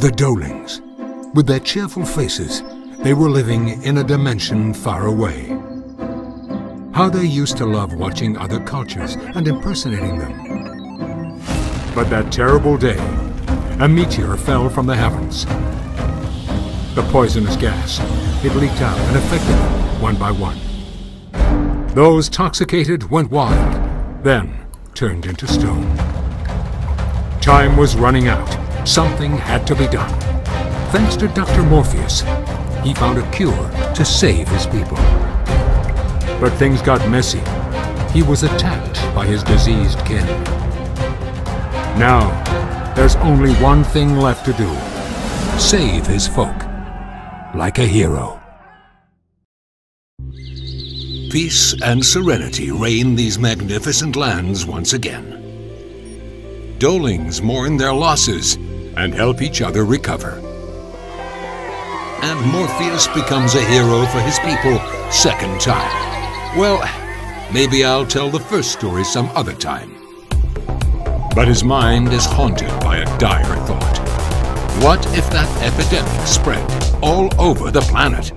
The Doughlings. With their cheerful faces, they were living in a dimension far away. How they used to love watching other cultures and impersonating them. But that terrible day, a meteor fell from the heavens. The poisonous gas, it leaked out and affected them one by one. Those toxicated went wild, then turned into stone. Time was running out. Something had to be done. Thanks to Dr. Morpheus, he found a cure to save his people. But things got messy. He was attacked by his diseased kin. Now, there's only one thing left to do. Save his folk. Like a hero. Peace and serenity reign these magnificent lands once again. Doughlings mourn their losses and help each other recover. And Morpheus becomes a hero for his people second time. Well, maybe I'll tell the first story some other time. But his mind is haunted by a dire thought. What if that epidemic spread all over the planet?